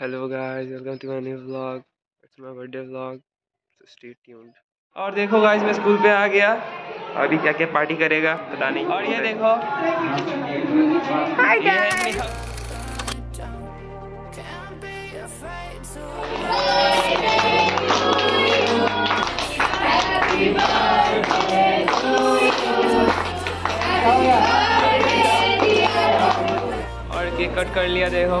Hello guys welcome to my new vlog it's my birthday vlog so stay tuned और देखो guys मैं school पे आ गया। अभी क्या क्या पार्टी करेगा पता नहीं। और ये देखो। हाय गाइस और केक कट कर लिया देखो।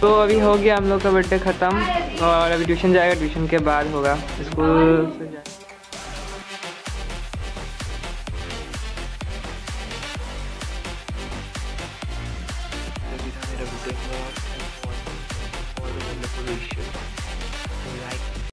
तो अभी हो गया हम लोग का बर्थडे ख़त्म। और अभी ट्यूशन जाएगा ट्यूशन के बाद होगा। स्कूल